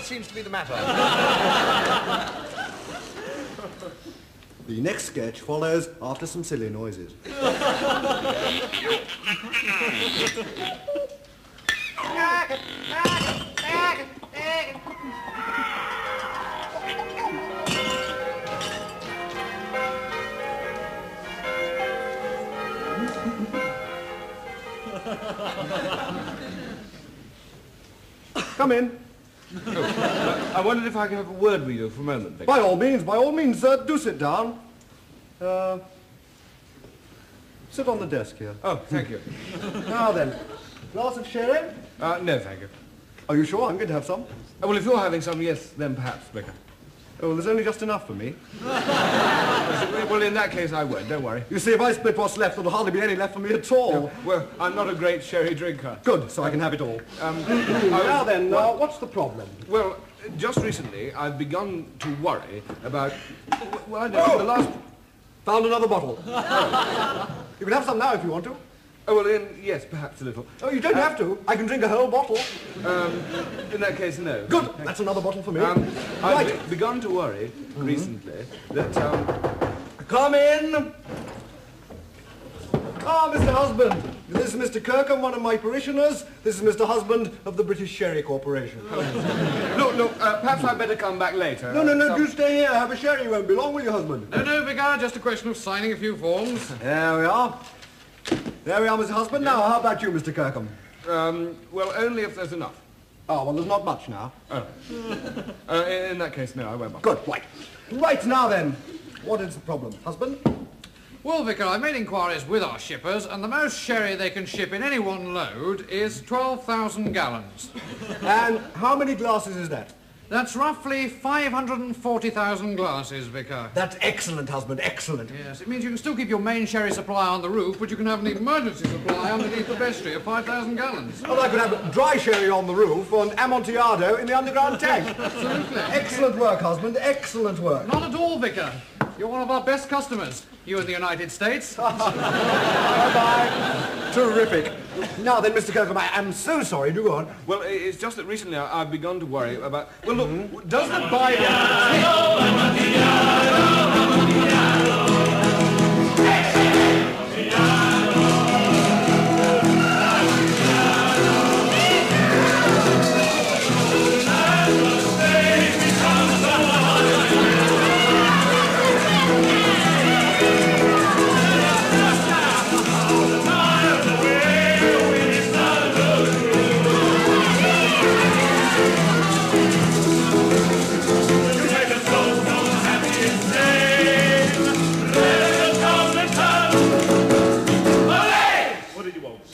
What seems to be the matter? The next sketch follows after some silly noises. Come in. I wondered if I could have a word with you for a moment, Vic. By all means, by all means, sir, do sit down. Uh, sit on the desk here. Oh, thank you. Now then, glass of sherry? Uh, no, thank you. Are you sure? I'm going to have some. Oh, well, if you're having some, yes, then perhaps, Vicar. Oh, there's only just enough for me. Well, in that case, I won't. Don't worry. You see, if I split what's left, there'll hardly be any left for me at all. Well, I'm not a great sherry drinker. Good, so I can have it all. Um, now I, then, uh, what's the problem? well, just recently, I've begun to worry about... Well, I know, the last... Found another bottle. you can have some now if you want to. Oh, well, in, yes, perhaps a little. Oh, you don't have to. I can drink a whole bottle. Um, in that case, no. Good, that's another bottle for me. Um, I've right. be- begun to worry recently that, um, Come in. Ah, Mr. Husband. This is Mr. Kirkham, one of my parishioners. This is Mr. Husband of the British Sherry Corporation. look, look, uh, perhaps I'd better come back later. No, no, no, Some- you stay here. Have a sherry. You won't be long, will you, husband? No, no, Vicar, just a question of signing a few forms. There we are. There we are, Mr. Husband. Now, how about you, Mr. Kirkham? Um, well, only if there's enough. Oh, well, there's not much now. Uh, in, in that case, no, I won't bother. Good, right. Right, now then. What is the problem, husband? Well, Vicar, I've made inquiries with our shippers, and the most sherry they can ship in any one load is 12,000 gallons. And how many glasses is that? That's roughly 540,000 glasses, Vicar. That's excellent, husband, excellent. Yes, it means you can still keep your main sherry supply on the roof, but you can have an emergency supply underneath the vestry of 5,000 gallons. Well, I could have dry sherry on the roof and Amontillado in the underground tank. Absolutely. excellent work, husband, excellent work. Not at all, Vicar. You're one of our best customers. You in the United States. Bye-bye. Terrific. Now then, Mr. Kirkham, I am so sorry. Do go on. Well, it's just that recently I, have begun to worry about... Well, look, mm-hmm. does the Bible...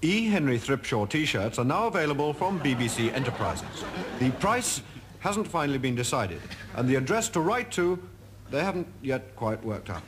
E. Henry Thripshaw t-shirts are now available from BBC Enterprises. The price hasn't finally been decided, and the address to write to, they haven't yet quite worked out.